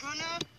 gonna